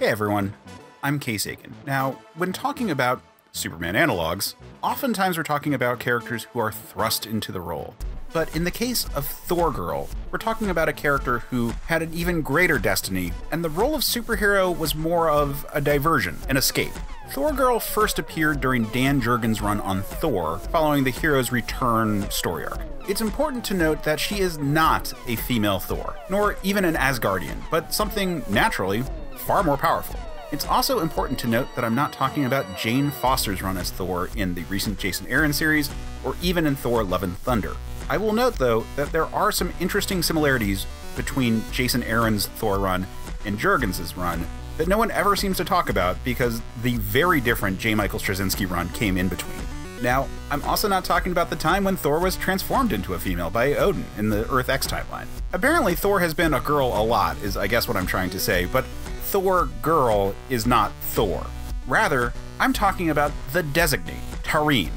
Hey everyone, I'm Case Aiken. Now, when talking about Superman analogs, oftentimes we're talking about characters who are thrust into the role. But in the case of Thor Girl, we're talking about a character who had an even greater destiny, and the role of superhero was more of a diversion, an escape. Thor Girl first appeared during Dan Jurgens' run on Thor, following the Heroes Return story arc. It's important to note that she is not a female Thor, nor even an Asgardian, but something naturally far more powerful. It's also important to note that I'm not talking about Jane Foster's run as Thor in the recent Jason Aaron series, or even in Thor Love and Thunder. I will note, though, that there are some interesting similarities between Jason Aaron's Thor run and Jurgens' run that no one ever seems to talk about because the very different J. Michael Straczynski run came in between. Now, I'm also not talking about the time when Thor was transformed into a female by Odin in the Earth X timeline. Apparently, Thor has been a girl a lot, is I guess what I'm trying to say, but Thor girl is not Thor. Rather, I'm talking about the designate, Tarene,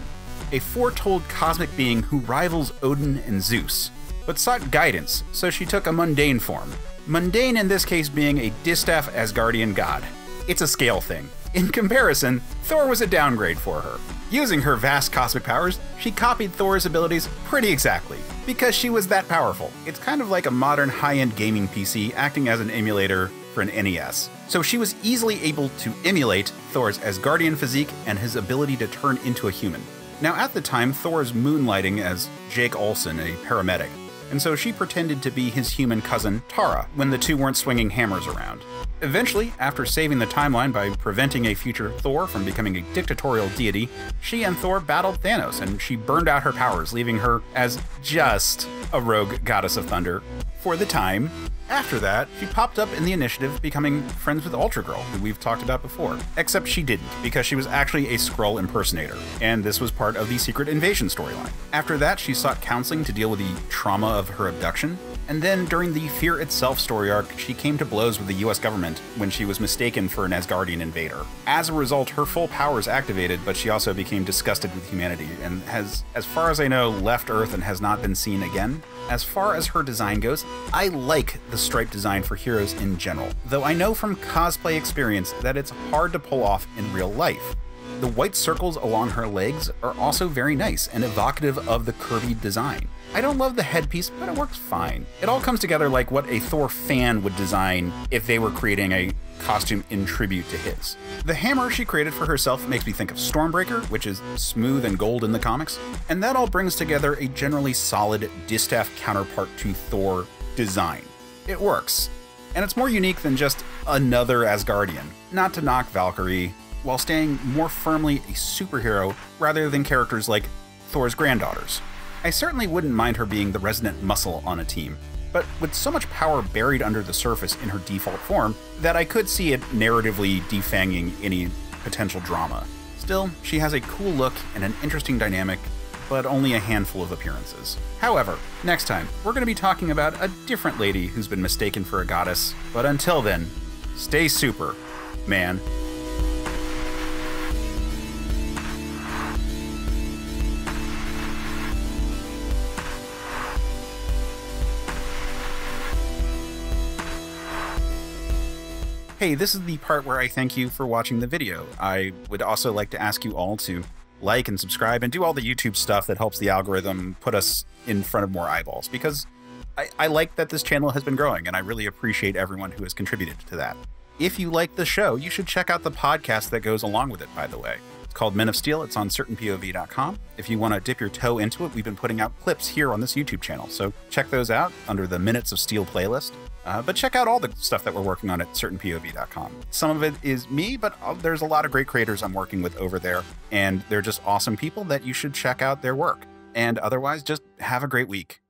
a foretold cosmic being who rivals Odin and Zeus, but sought guidance, so she took a mundane form. Mundane in this case being a distaff Asgardian god. It's a scale thing. In comparison, Thor was a downgrade for her. Using her vast cosmic powers, she copied Thor's abilities pretty exactly, because she was that powerful. It's kind of like a modern high end gaming PC acting as an emulator for an NES. So she was easily able to emulate Thor's Asgardian physique and his ability to turn into a human. Now, at the time, Thor moonlighting as Jake Olson, a paramedic, and so she pretended to be his human cousin, Tara, when the two weren't swinging hammers around. Eventually, after saving the timeline by preventing a future Thor from becoming a dictatorial deity, she and Thor battled Thanos and she burned out her powers, leaving her as just a rogue goddess of thunder for the time. After that, she popped up in the initiative, becoming friends with Ultra Girl, who we've talked about before. Except she didn't, because she was actually a Skrull impersonator, and this was part of the Secret Invasion storyline. After that, she sought counseling to deal with the trauma of her abduction, and then during the Fear Itself story arc, she came to blows with the US government when she was mistaken for an Asgardian invader. As a result, her full powers activated, but she also became disgusted with humanity and has, as far as I know, left Earth and has not been seen again. As far as her design goes, I like the stripe design for heroes in general, though I know from cosplay experience that it's hard to pull off in real life. The white circles along her legs are also very nice and evocative of the Kirby design. I don't love the headpiece, but it works fine. It all comes together like what a Thor fan would design if they were creating a costume in tribute to his. The hammer she created for herself makes me think of Stormbreaker, which is smooth and gold in the comics, and that all brings together a generally solid distaff counterpart to Thor design. It works, and it's more unique than just another Asgardian. Not to knock Valkyrie, while staying more firmly a superhero rather than characters like Thor's granddaughters. I certainly wouldn't mind her being the resident muscle on a team, but with so much power buried under the surface in her default form that I could see it narratively defanging any potential drama. Still, she has a cool look and an interesting dynamic, but only a handful of appearances. However, next time, we're going to be talking about a different lady who's been mistaken for a goddess, but until then, stay super, man. Hey, this is the part where I thank you for watching the video. I would also like to ask you all to like and subscribe and do all the YouTube stuff that helps the algorithm put us in front of more eyeballs because I, I like that this channel has been growing and I really appreciate everyone who has contributed to that. If you like the show, you should check out the podcast that goes along with it, by the way. Called Men of Steel. It's on certainpov.com. If you want to dip your toe into it, we've been putting out clips here on this YouTube channel. So check those out under the Minutes of Steel playlist. Uh, but check out all the stuff that we're working on at certainpov.com. Some of it is me, but uh, there's a lot of great creators I'm working with over there, and they're just awesome people that you should check out their work. And otherwise, just have a great week.